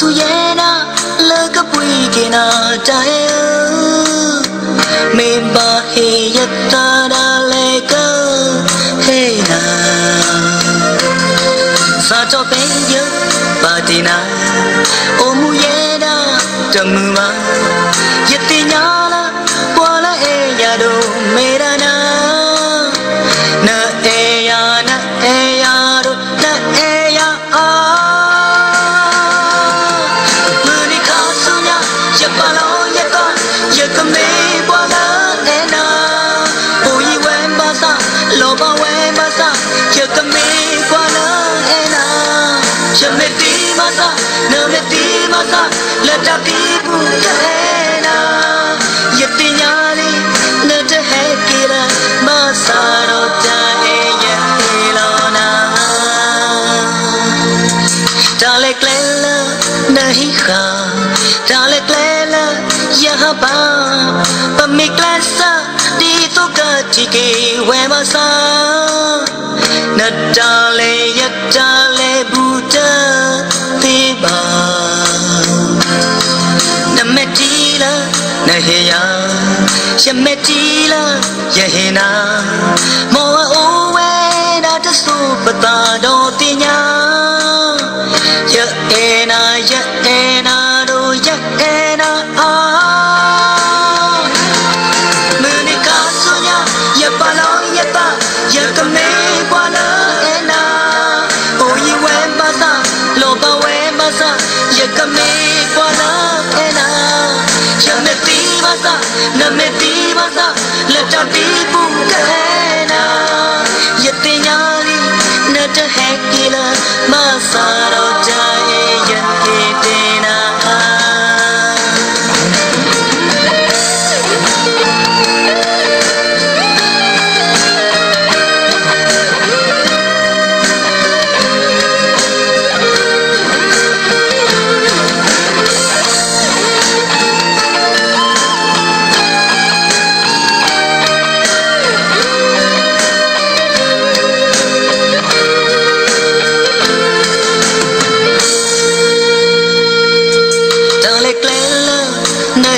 suyena lơ ka pui kina tai me ba he yatta da le ka he na sa cho pen yo patina o mu yeda trong mưa đi đi đi bu na. Yết là Şemeti maza, nömeti maza, ledaki buhtena Yetinyali, nöte hekira, masaro tahe yelona Dalek lela, nahi kha, dalek lela, yahaba Pamiklasa, dito katiki, wemasa Nadale, yadale, bu ya me tila ya hina mo o we da ta su ta do ti nya ya ena ya ena do ya ena a me ni ka su nya ya pa lo ya ta ya ka me pa la ena o yi we ma sa lo ba we ma sa ya ka me na me ti basa la ta ti pu kahna ye te nyari na ta hai kila ma sara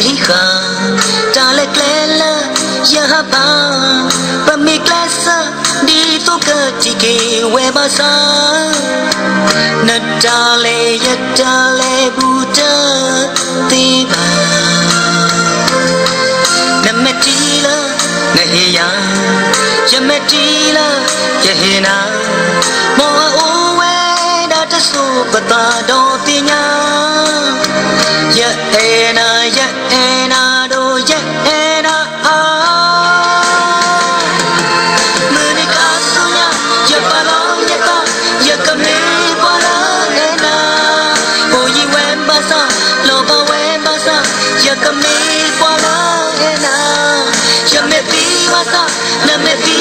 hi kha ta le kle la ya ha ba pa mi kla sa di to ka ti ke we ba sa na ta le ya ta le bu ta ti ba na me ti la na he ya ya me ti la ya he na mo o we da ta so pa ta do ရဲ့အဲနာတို့ရဲ့အဲနာအာမနိကာဆုညာယပလောင်ယတာယကမေပလာအဲနာဘိုယီဝဲပါစာလောဘဝဲပါစာယကမေပလာအဲနာယမေတိဝါစာနမေတိ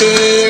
day.